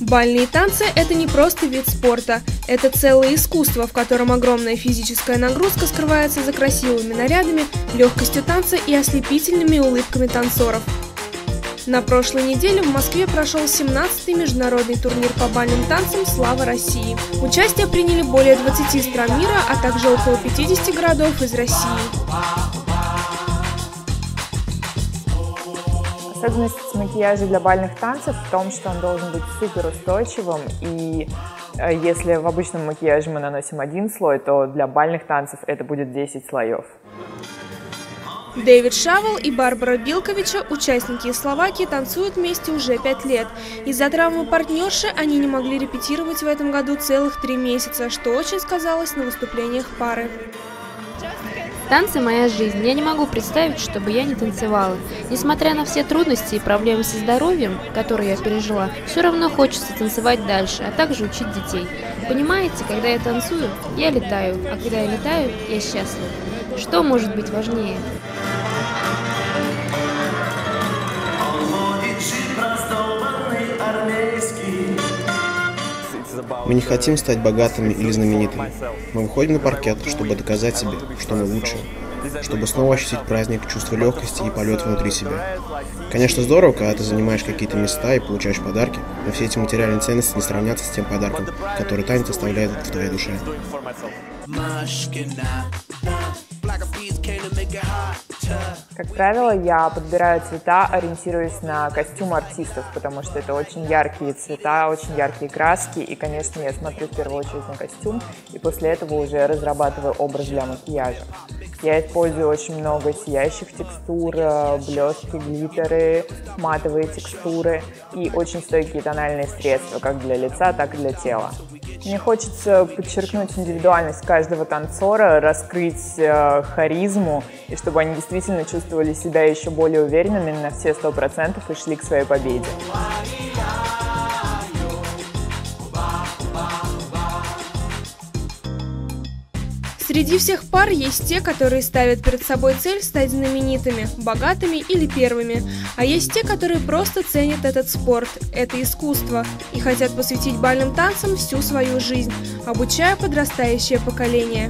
Бальные танцы – это не просто вид спорта, это целое искусство, в котором огромная физическая нагрузка скрывается за красивыми нарядами, легкостью танца и ослепительными улыбками танцоров. На прошлой неделе в Москве прошел 17-й международный турнир по бальным танцам «Слава России». Участие приняли более 20 стран мира, а также около 50 городов из России. Особенность макияжа для бальных танцев в том, что он должен быть супер устойчивым, и э, если в обычном макияже мы наносим один слой, то для бальных танцев это будет 10 слоев. Дэвид Шавел и Барбара Билковича, участники из Словакии, танцуют вместе уже пять лет. Из-за травмы партнерши они не могли репетировать в этом году целых три месяца, что очень сказалось на выступлениях пары. Танцы – моя жизнь. Я не могу представить, чтобы я не танцевала. Несмотря на все трудности и проблемы со здоровьем, которые я пережила, все равно хочется танцевать дальше, а также учить детей. Понимаете, когда я танцую, я летаю, а когда я летаю, я счастлива. Что может быть важнее? Мы не хотим стать богатыми или знаменитыми. Мы выходим на паркет, чтобы доказать себе, что мы лучшие, чтобы снова ощутить праздник, чувство легкости и полет внутри себя. Конечно, здорово, когда ты занимаешь какие-то места и получаешь подарки, но все эти материальные ценности не сравнятся с тем подарком, который танец оставляет в твоей душе. Как правило, я подбираю цвета, ориентируясь на костюм артистов, потому что это очень яркие цвета, очень яркие краски, и, конечно, я смотрю в первую очередь на костюм, и после этого уже разрабатываю образ для макияжа. Я использую очень много сияющих текстур, э, блестки, глиттеры, матовые текстуры и очень стойкие тональные средства, как для лица, так и для тела. Мне хочется подчеркнуть индивидуальность каждого танцора, раскрыть э, харизму, и чтобы они действительно чувствовали себя еще более уверенными на все сто процентов и шли к своей победе. Среди всех пар есть те, которые ставят перед собой цель стать знаменитыми, богатыми или первыми, а есть те, которые просто ценят этот спорт, это искусство и хотят посвятить бальным танцам всю свою жизнь, обучая подрастающее поколение.